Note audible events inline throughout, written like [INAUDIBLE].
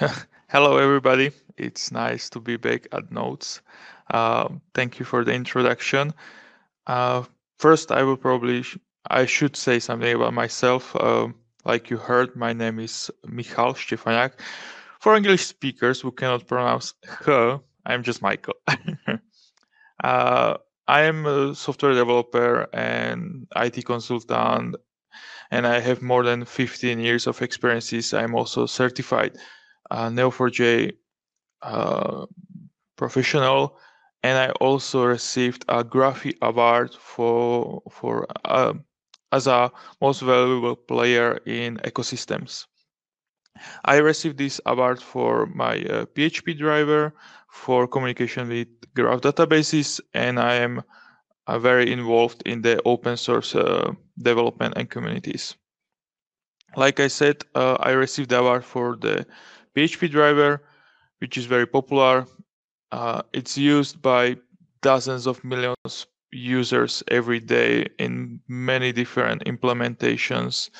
[LAUGHS] Hello, everybody. It's nice to be back at Nodes. Uh, thank you for the introduction. Uh, first, I will probably sh- I should say something about myself. Uh, like you heard, my name is Michal Štefaňák. For English speakers who cannot pronounce her, I'm just Michael. [LAUGHS] Uh, I am a software developer and IT consultant, and I have more than 15 years of experiences. I'm also certified Neo4j uh, professional, and I also received a Graphie Award for for uh, as a most valuable player in ecosystems. I received this award for my uh, PHP driver for communication with graph databases, and I am uh, very involved in the open source uh, development and communities. Like I said, uh, I received the award for the PHP driver, which is very popular. Uh, it's used by dozens of millions users every day in many different implementations.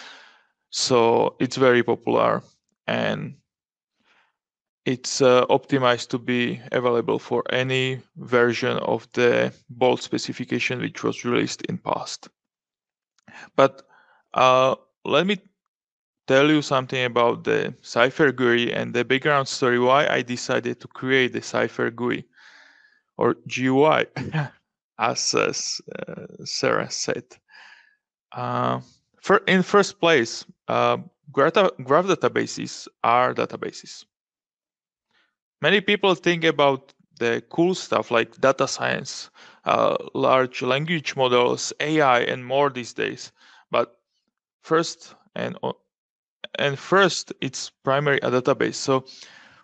So it's very popular and it's uh, optimized to be available for any version of the bolt specification which was released in past. But uh, let me tell you something about the Cypher GUI and the background story why I decided to create the Cypher GUI or GUI, [LAUGHS] as uh, Sarah said. Uh, for, in first place, uh, graph, graph databases are databases. Many people think about the cool stuff like data science, uh, large language models, AI, and more these days. But first and and first it's primary a database. So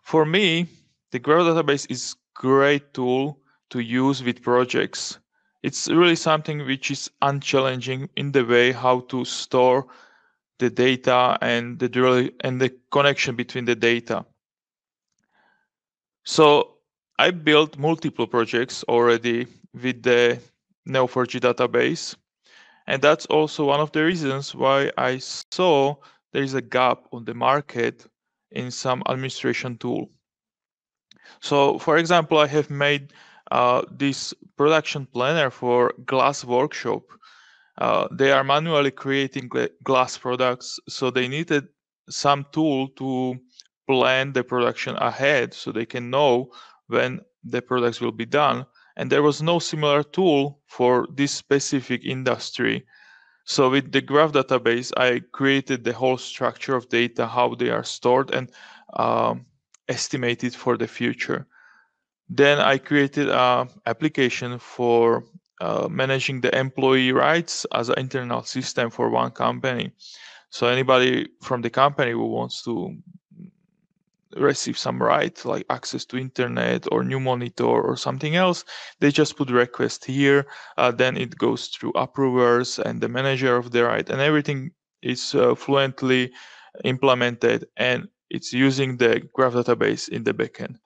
for me the graph database is great tool to use with projects. It's really something which is unchallenging in the way how to store the data and the and the connection between the data. So i built multiple projects already with the neo4j database and that's also one of the reasons why i saw there is a gap on the market in some administration tool. So for example, I have made uh, this production planner for glass workshop. Uh, they are manually creating glass products, so they needed some tool to plan the production ahead so they can know when the products will be done. And there was no similar tool for this specific industry. So with the graph database, I created the whole structure of data, how they are stored and um, estimated for the future. Then I created an application for uh, managing the employee rights as an internal system for one company. So anybody from the company who wants to receive some right like access to internet or new monitor or something else they just put request here uh, then it goes through approvers and the manager of the right and everything is uh, fluently implemented and it's using the graph database in the backend.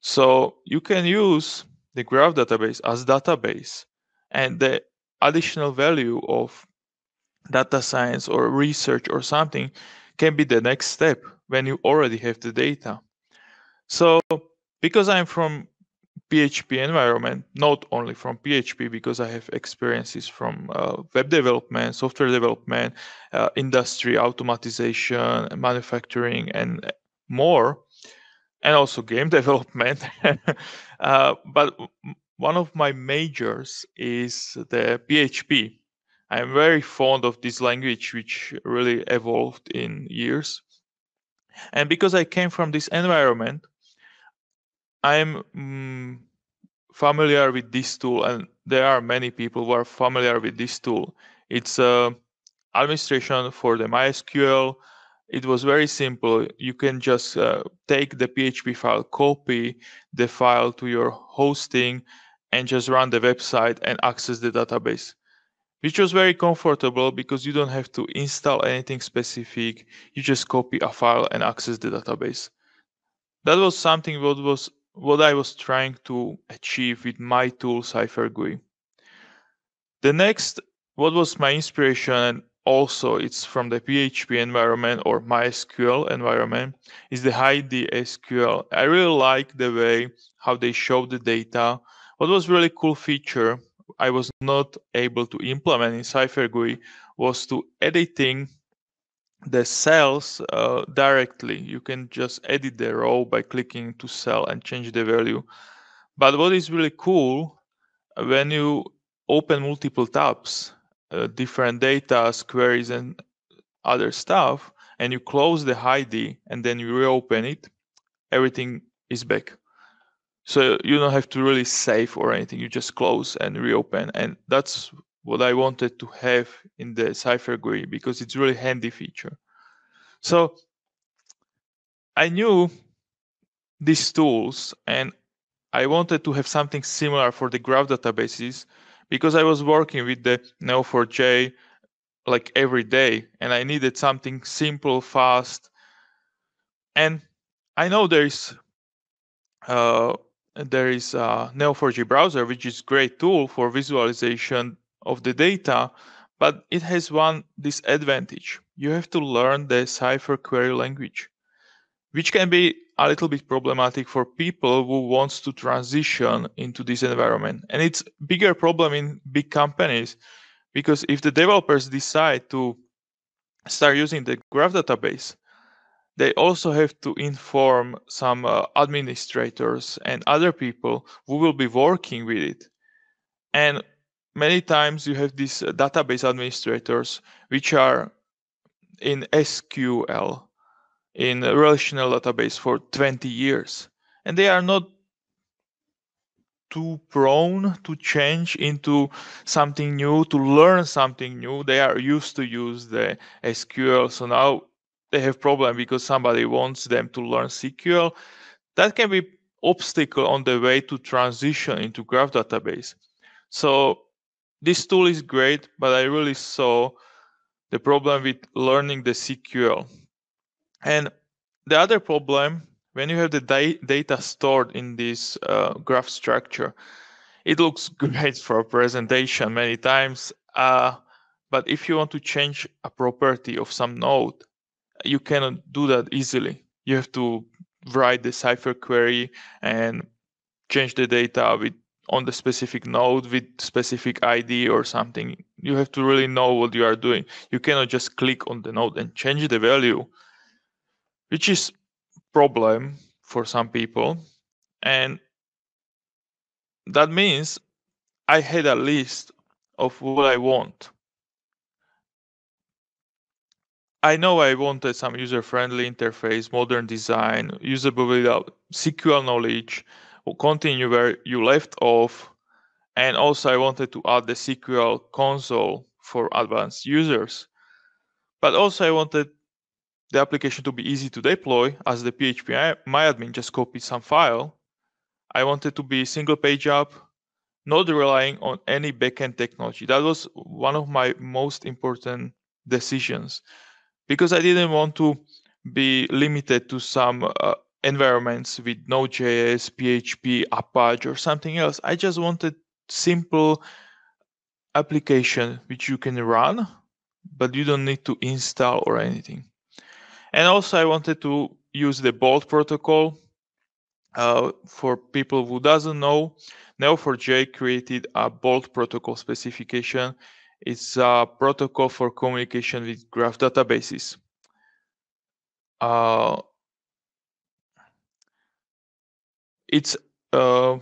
So you can use the graph database as database and the additional value of data science or research or something can be the next step when you already have the data. So because I'm from PHP environment, not only from PHP, because I have experiences from uh, web development, software development, uh, industry, automatization, manufacturing, and more, and also game [LAUGHS] development. [LAUGHS] uh, but one of my majors is the PHP. I'm very fond of this language, which really evolved in years. And because I came from this environment, I'm mm, familiar with this tool, and there are many people who are familiar with this tool. It's uh, administration for the MySQL. It was very simple. You can just uh, take the PHP file, copy the file to your hosting, and just run the website and access the database which was very comfortable because you don't have to install anything specific. You just copy a file and access the database. That was something what was what I was trying to achieve with my tool Cypher GUI. The next, what was my inspiration and also it's from the PHP environment or MySQL environment is the HeidiSQL. I really like the way how they show the data. What was really cool feature I was not able to implement in Cypher GUI was to editing the cells uh, directly. You can just edit the row by clicking to cell and change the value. But what is really cool when you open multiple tabs, uh, different data, queries, and other stuff, and you close the Heidi and then you reopen it, everything is back. So you don't have to really save or anything. You just close and reopen, and that's what I wanted to have in the Cypher GUI because it's really handy feature. So I knew these tools and I wanted to have something similar for the graph databases because I was working with the Neo4j like every day and I needed something simple, fast. And I know there is uh, there is a Neo4j browser, which is great tool for visualization of the data, but it has one disadvantage. You have to learn the Cypher query language, which can be a little bit problematic for people who wants to transition into this environment. And it's bigger problem in big companies because if the developers decide to start using the graph database, they also have to inform some uh, administrators and other people who will be working with it. And many times you have these uh, database administrators which are in SQL in relational database for 20 years. And they are not too prone to change into something new to learn something new. They are used to use the sql so now they have problem because somebody wants them to learn sql that can be obstacle on the way to transition into graph database so this tool is great, but I really saw the problem with learning the SQL. And the other problem, when you have the da- data stored in this uh, graph structure, it looks [LAUGHS] great for a presentation many times. Uh, but if you want to change a property of some node, you cannot do that easily. You have to write the Cypher query and change the data with on the specific node with specific ID or something. You have to really know what you are doing. You cannot just click on the node and change the value, which is problem for some people. And that means I had a list of what I want. I know I wanted some user-friendly interface, modern design, usable without SQL knowledge, continue where you left off. And also I wanted to add the SQL console for advanced users. But also I wanted the application to be easy to deploy as the PHP myadmin just copied some file. I wanted to be single page app, not relying on any backend technology. That was one of my most important decisions because I didn't want to be limited to some uh, environments with Node.js, PHP, Apache, or something else. I just wanted simple application which you can run, but you don't need to install or anything. And also I wanted to use the Bolt protocol. Uh, for people who doesn't know, Neo4j created a Bolt protocol specification. It's a protocol for communication with graph databases. Uh, it's uh,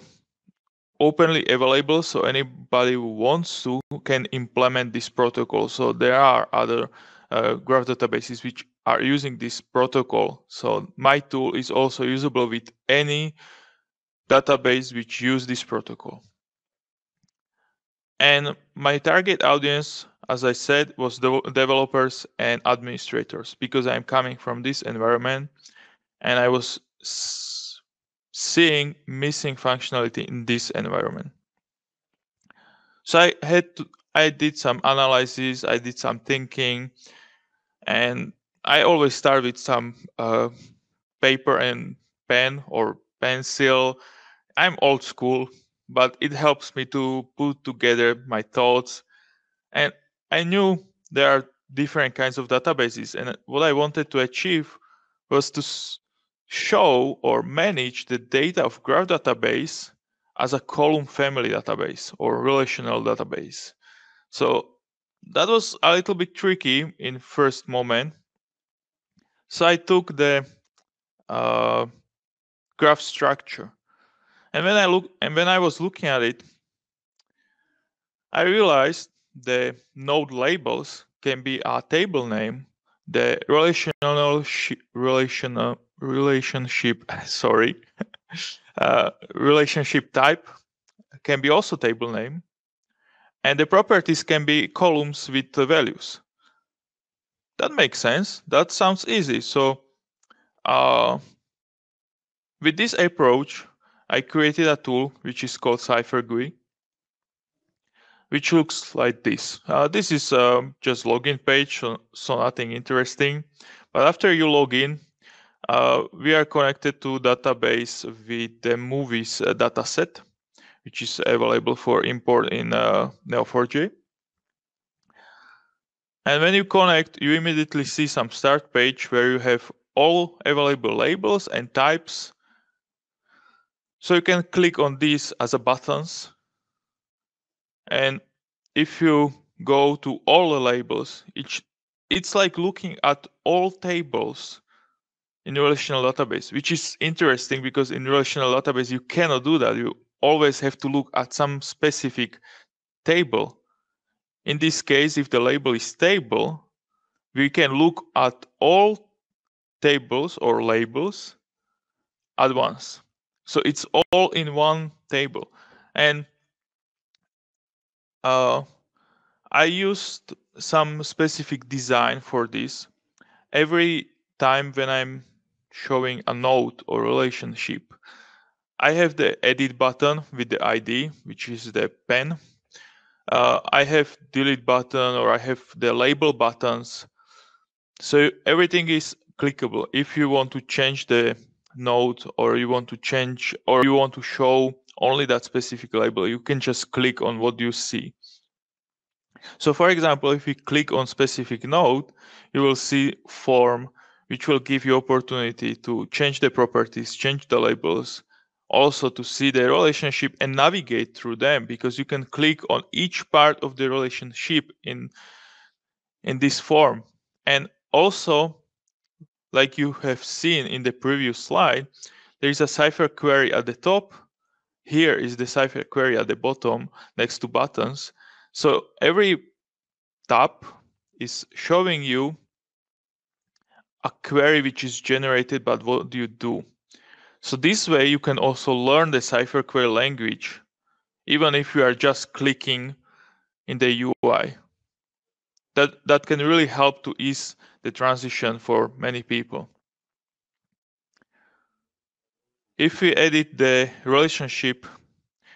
openly available so anybody who wants to can implement this protocol. So there are other uh, graph databases which are using this protocol. So my tool is also usable with any database which use this protocol and my target audience as i said was developers and administrators because i'm coming from this environment and i was seeing missing functionality in this environment. So I had to, I did some analysis, I did some thinking, and I always start with some uh, paper and pen or pencil. I'm old school, but it helps me to put together my thoughts. And I knew there are different kinds of databases. And what I wanted to achieve was to show or manage the data of graph database as a column family database or relational database. So that was a little bit tricky in first moment. So I took the uh, graph structure, and when I look and when I was looking at it, I realized the node labels can be a table name, the relational relational relationship [LAUGHS] sorry [LAUGHS] uh, relationship type can be also table name and the properties can be columns with values. That makes sense. That sounds easy. So uh, with this approach i created a tool which is called CypherGUI which looks like this. Uh, this is um, just login page, so, so, nothing interesting. But after you log in, uh, we are connected to database with the movies uh, dataset, which is available for import in uh, Neo4j. And when you connect, you immediately see some start page where you have all available labels and types. So you can click on these as a buttons and if you go to all the labels, it's, it's like looking at all tables in relational database, which is interesting because in relational database, you cannot do that. You always have to look at some specific table. In this case, if the label is table, we can look at all tables or labels at once. So it's all in one table. And uh, I used some specific design for this. Every time when I'm showing a node or relationship, I have the edit button with the ID, which is the pen. Uh, I have delete button or I have the label buttons. So everything is clickable. If you want to change the node or you want to change or you want to show only that specific label. You can just click on what you see. So for example, if you click on specific node, you will see form, which will give you opportunity to change the properties, change the labels, also to see the relationship and navigate through them because you can click on each part of the relationship in in this form. And also, like you have seen in the previous slide, there is a Cypher query at the top here is the Cipher query at the bottom next to buttons. So every tab is showing you a query which is generated, but what do you do? So this way you can also learn the Cipher query language, even if you are just clicking in the UI. That, that can really help to ease the transition for many people. If we edit the relationship,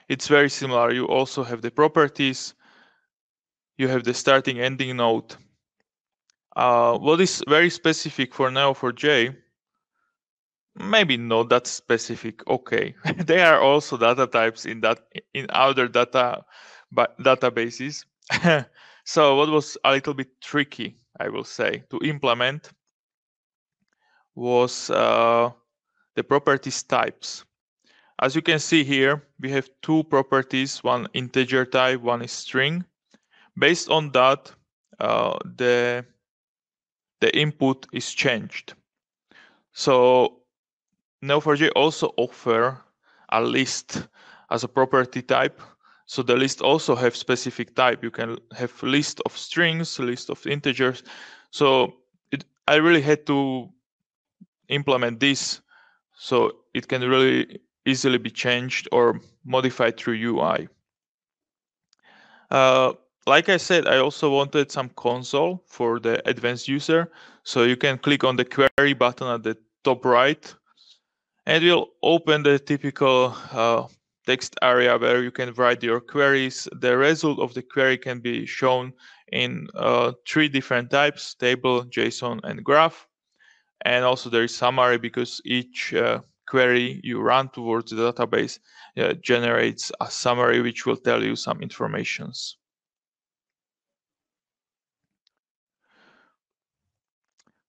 it's very similar. You also have the properties, you have the starting ending node. Uh, what is very specific for Neo4j, maybe not that specific. Okay, [LAUGHS] there are also data types in that in other data databases. [LAUGHS] so what was a little bit tricky, I will say, to implement was uh, the properties types. As you can see here, we have two properties, one integer type, one is string. Based on that, uh, the, the input is changed. So Neo4j also offer a list as a property type. So the list also have specific type. You can have list of strings, list of integers. So it, I really had to implement this so it can really easily be changed or modified through UI. Uh, like I said, I also wanted some console for the advanced user. So you can click on the query button at the top right and it will open the typical uh, text area where you can write your queries. The result of the query can be shown in uh, three different types, table, JSON, and graph and also there is summary because each uh, query you run towards the database uh, generates a summary which will tell you some informations.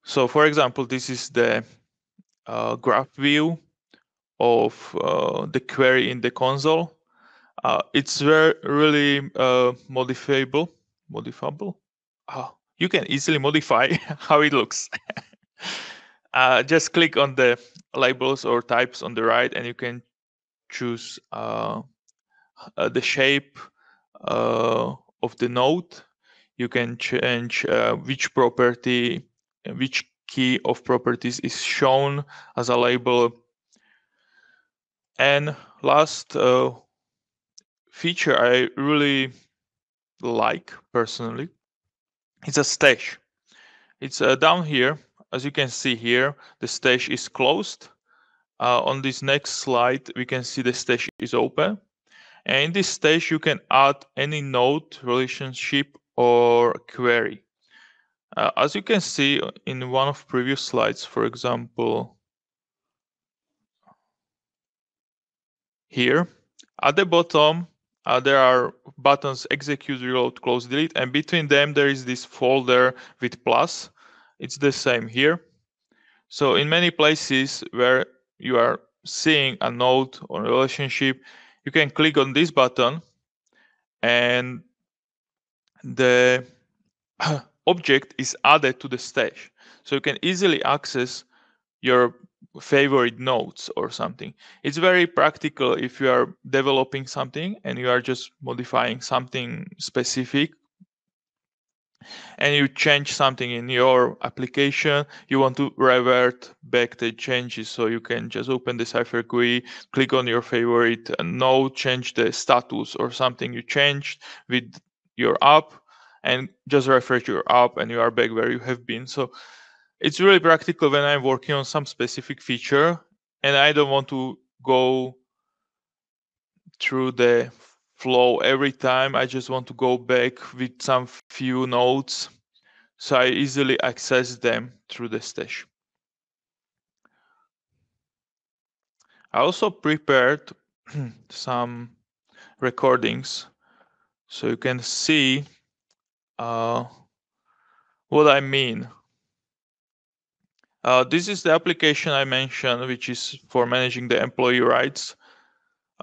So for example, this is the uh, graph view of uh, the query in the console. Uh, it's very really uh, modifiable. Modifiable. Oh, you can easily modify [LAUGHS] how it looks. [LAUGHS] Uh, just click on the labels or types on the right, and you can choose uh, the shape of the node. You can change which property, which key of properties is shown as a label. And last uh, feature I really like personally, it's a stash. It's uh, down here, as you can see here, the stash is closed. Uh, on this next slide, we can see the stash is open. And in this stash, you can add any node, relationship, or query. Uh, as you can see in one of previous slides, for example, here at the bottom, uh, there are buttons execute, reload, close, delete, and between them there is this folder with plus. It's the same here. So in many places where you are seeing a node or relationship, you can click on this button and the [CLEARS THROAT] object is added to the stage. So you can easily access your favorite nodes or something. It's very practical if you are developing something and you are just modifying something specific and you change something in your application, you want to revert back the changes. So you can just open the Cypher GUI, click on your favorite uh, node, change the status or something you changed with your app and just refresh your app and you are back where you have been. So it's really practical when I'm working on some specific feature and I don't want to go through the flow every time. I just want to go back with some few nodes so I easily access them through the stash. I also prepared [CLEARS THROAT] some recordings so you can see uh, what I mean. Uh, this is the application I mentioned, which is for managing the employee rights.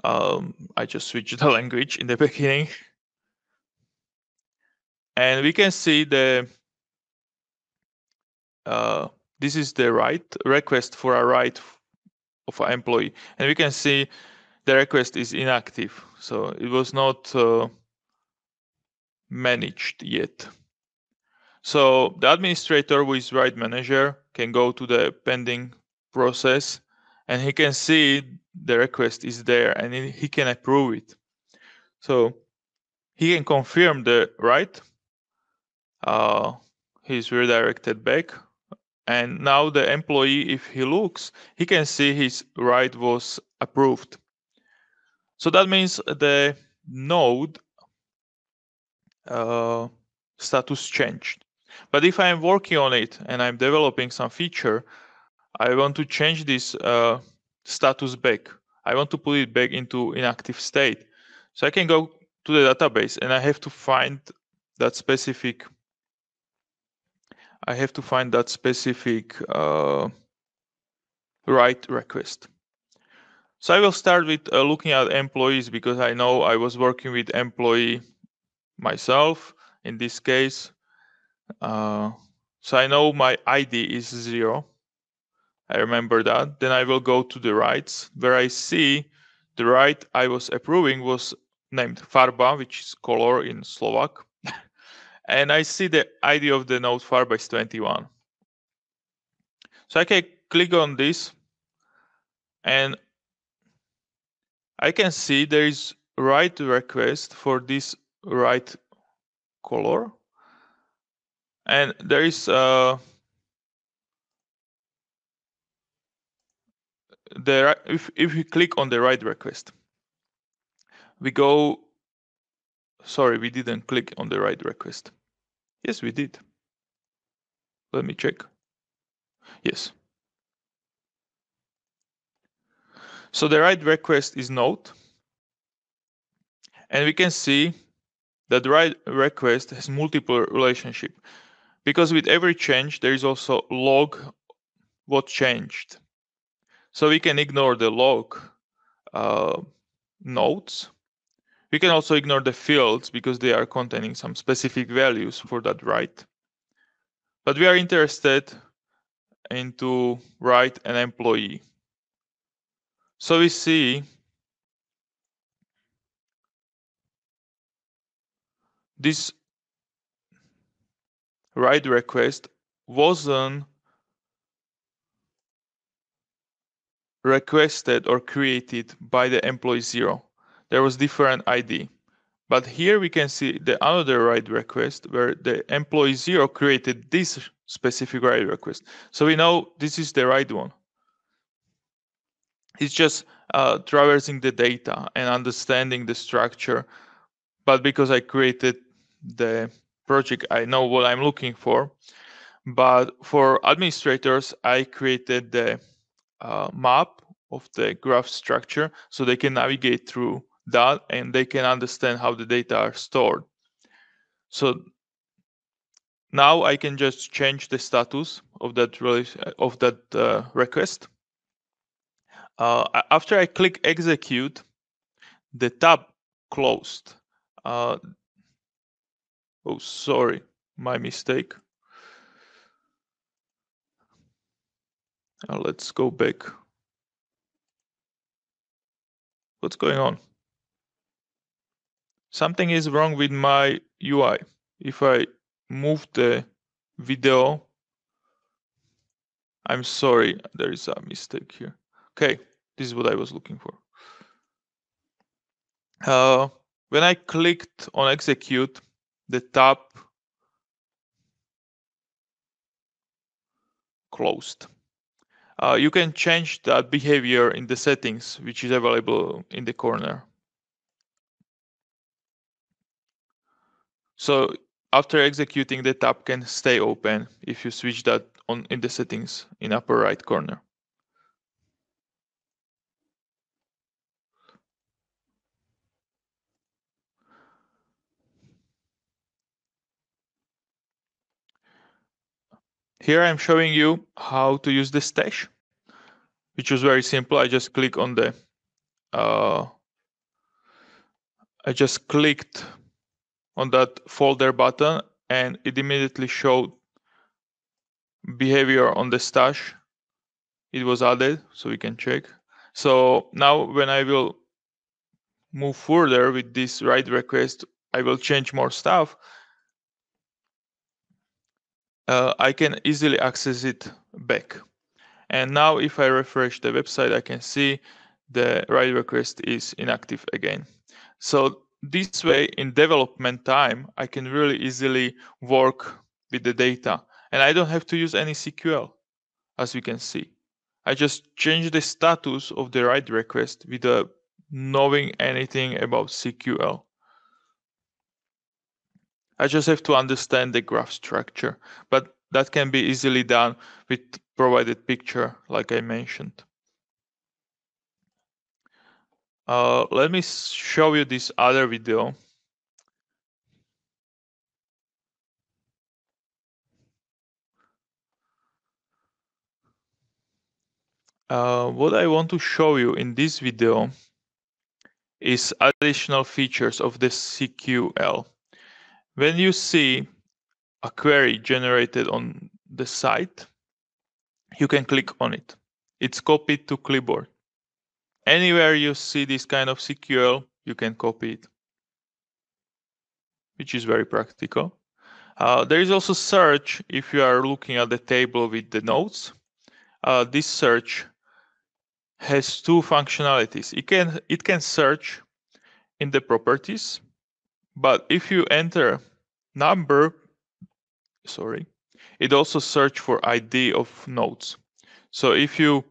Um, I just switched [LAUGHS] the language in the beginning. And we can see the, uh, this is the right request for a right of an employee. And we can see the request is inactive. So it was not uh, managed yet. So the administrator who is right manager can go to the pending process and he can see the request is there and he can approve it. So he can confirm the right. Uh, he's redirected back. And now the employee, if he looks, he can see his right was approved. So that means the node uh, status changed. But if I'm working on it and I'm developing some feature, I want to change this uh, status back. I want to put it back into inactive state. So I can go to the database and I have to find that specific. I have to find that specific uh, right request. So I will start with uh, looking at employees because I know I was working with employee myself in this case. Uh, so I know my ID is zero. I remember that. Then I will go to the rights where I see the right I was approving was named Farba, which is color in Slovak. [LAUGHS] and I see the ID of the node Farba is 21. So I can click on this and I can see there is right request for this right color and there is uh, the if if we click on the right request we go sorry we didn't click on the right request. Yes we did. Let me check. Yes. So the right request is node and we can see that the right request has multiple relationship. Because with every change, there is also log what changed. So we can ignore the log uh, nodes. We can also ignore the fields because they are containing some specific values for that right. But we are interested into right an employee. So we see this right request wasn't requested or created by the employee zero. There was different ID. But here we can see the another right request where the employee zero created this specific right request. So we know this is the right one. It's just uh, traversing the data and understanding the structure. But because I created the project, I know what I'm looking for. But for administrators, I created the uh, map of the graph structure so they can navigate through that and they can understand how the data are stored. So now I can just change the status of that of that uh, request. Uh, after I click execute, the tab closed. Uh, oh, sorry, my mistake. Uh, let's go back. What's going on? Something is wrong with my UI. If I move the video, I'm sorry, there is a mistake here. Okay, this is what I was looking for. Uh, when I clicked on execute, the tab closed. Uh, you can change that behavior in the settings, which is available in the corner. So after executing, the tab can stay open if you switch that on in the settings in upper right corner. Here I'm showing you how to use the stash, which was very simple. I just click on the, uh, I just clicked on that folder button and it immediately showed behavior on the stash. It was added, so we can check. So now when I will move further with this right request, I will change more stuff uh, I can easily access it back. And now if I refresh the website, I can see the right request is inactive again. So this way in development time, I can really easily work with the data and I don't have to use any SQL as we can see. I just change the status of the right request without knowing anything about SQL. I just have to understand the graph structure, but that can be easily done with provided picture, like I mentioned. Uh, let me show you this other video. Uh, what I want to show you in this video is additional features of the CQL. When you see a query generated on the site, you can click on it. It's copied to clipboard. Anywhere you see this kind of SQL, you can copy it, which is very practical. Uh, there is also search if you are looking at the table with the nodes. Uh, this search has two functionalities. It can it can search in the properties but if you enter number, sorry, it also search for ID of nodes. So if you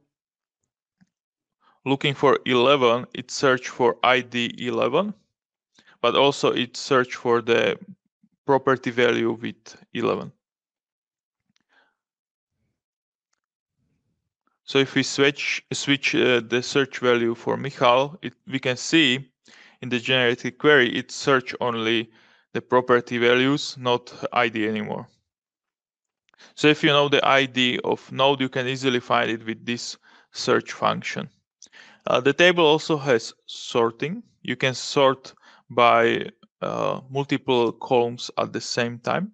looking for 11, it search for ID 11, but also it search for the property value with 11. So if we switch switch uh, the search value for Michal, it, we can see in the generated query, it search only the property values, not ID anymore. So if you know the ID of node, you can easily find it with this search function. Uh, the table also has sorting. You can sort by uh, multiple columns at the same time.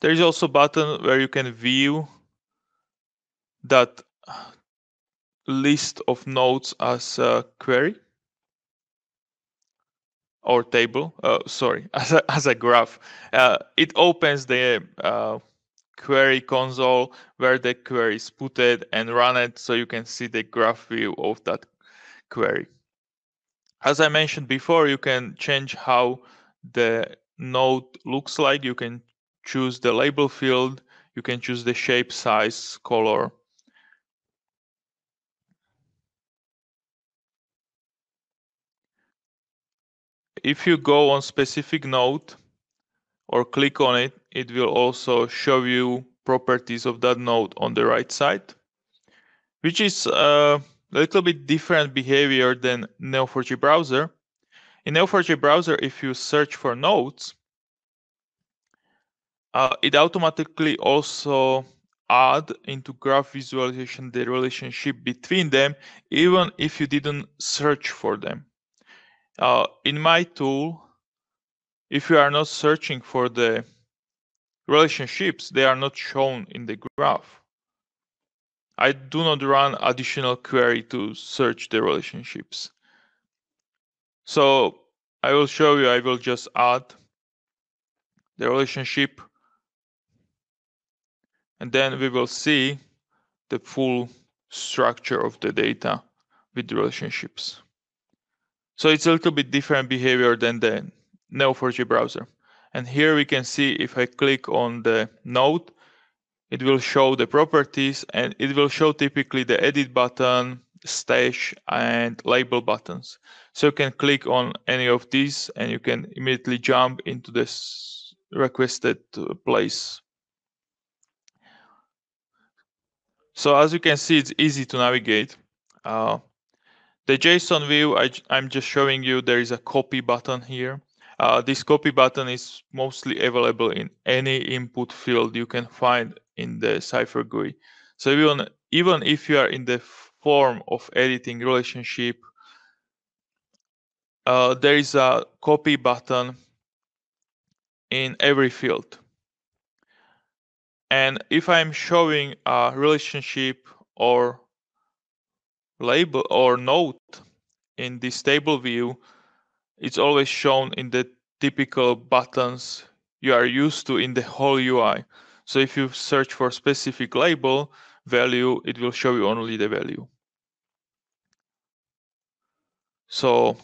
There is also a button where you can view that list of nodes as a query or table. Uh, sorry, [LAUGHS] as a, as a graph. Uh, it opens the uh, query console where the query is putted and run it so you can see the graph view of that query. As I mentioned before, you can change how the node looks like. You can choose the label field, you can choose the shape, size, color. If you go on specific node or click on it, it will also show you properties of that node on the right side, which is a little bit different behavior than Neo4j browser. In Neo4j browser, if you search for nodes, uh, it automatically also add into graph visualization the relationship between them, even if you didn't search for them. Uh, in my tool, if you are not searching for the relationships, they are not shown in the graph. I do not run additional query to search the relationships. So I will show you, I will just add the relationship and then we will see the full structure of the data with the relationships. So it's a little bit different behavior than the Neo4j browser. And here we can see if I click on the node, it will show the properties and it will show typically the edit button, stash and label buttons. So you can click on any of these and you can immediately jump into this requested place So as you can see, it's easy to navigate. Uh, the JSON view, I, am just showing you there is a copy button here. Uh, this copy button is mostly available in any input field you can find in the Cypher GUI. So even, even if you are in the form of editing relationship, uh, there is a copy button in every field. And if I'm showing a relationship or label or node in this table view, it's always shown in the typical buttons you are used to in the whole UI. So if you search for specific label value, it will show you only the value. So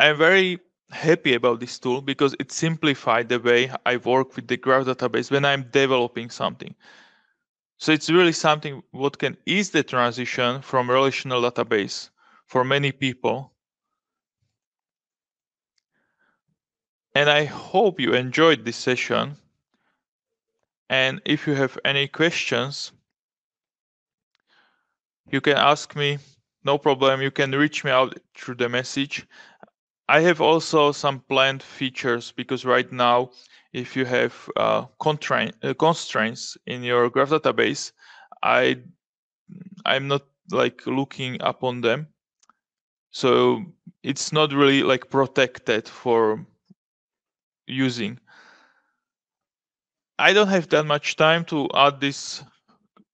I'm very happy about this tool because it simplified the way I work with the graph database when I'm developing something. So it's really something what can ease the transition from relational database for many people. And I hope you enjoyed this session. And if you have any questions, you can ask me, no problem. You can reach me out through the message. I have also some planned features because right now, if you have uh, uh, constraints in your graph database, I I'm not like looking upon them, so it's not really like protected for using. I don't have that much time to add this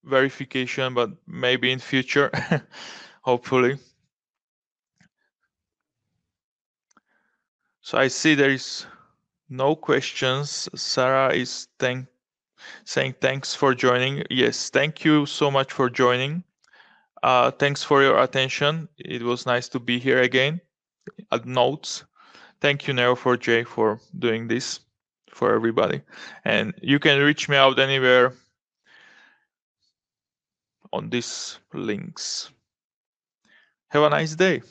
verification, but maybe in future, [LAUGHS] hopefully. So I see there is no questions. Sarah is thank saying thanks for joining. Yes, thank you so much for joining. Uh, thanks for your attention. It was nice to be here again at Nodes. Thank you, Neo4j, for doing this for everybody. And you can reach me out anywhere on these links. Have a nice day.